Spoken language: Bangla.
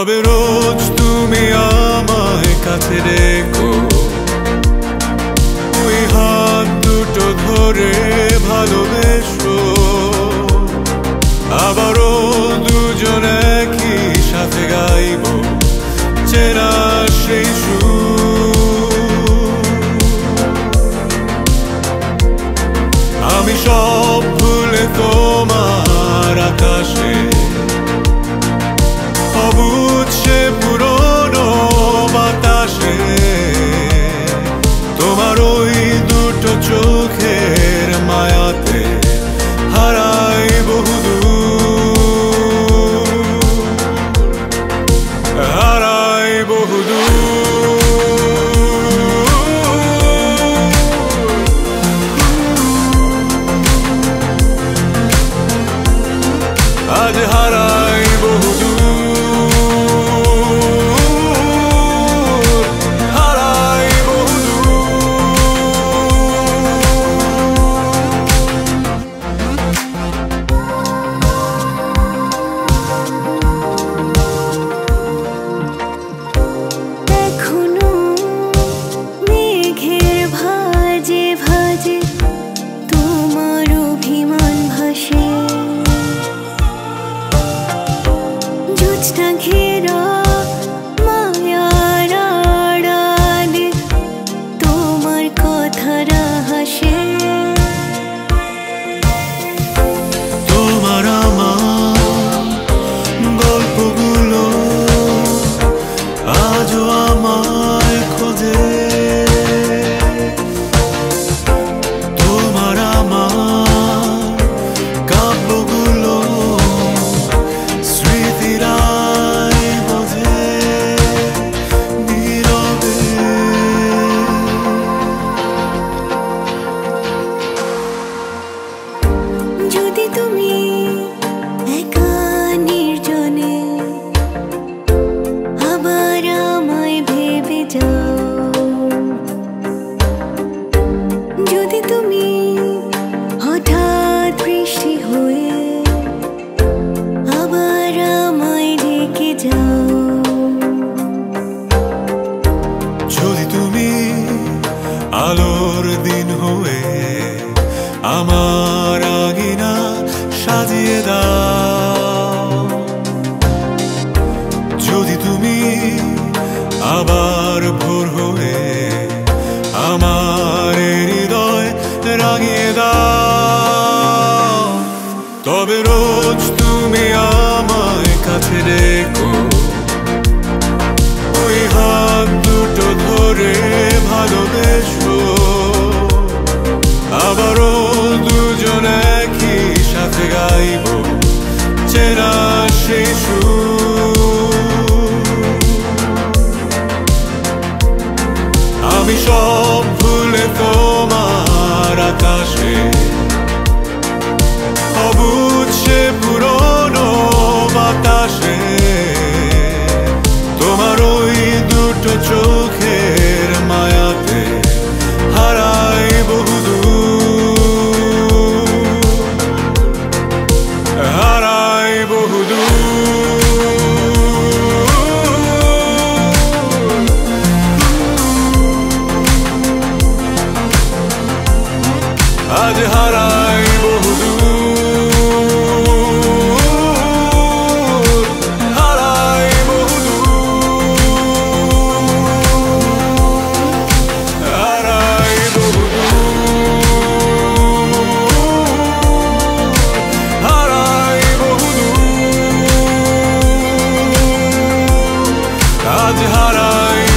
তবে রোজ তুমি আমায় কাছে রেখো। ওই হাত দুটো ধরে ভালোবেসো। আবারও দুজন একই সাথে গাইব। চেনা সেই touch down here. আলোর দিন হয়ে আমার আগিনা সাজিয়ে দাও। যদি তুমি আবার ভোর হয়ে আমার হৃদয় রাঙিয়ে দাও। তবে রোজ তুমি আমায় কাছে রেখো। তোমার আকাশে। অবুঝে পুরনো বাতাসে। তোমার ওই দুটো চোখের মায়াতে হারাই বহুদূর হারাই বহুদূর para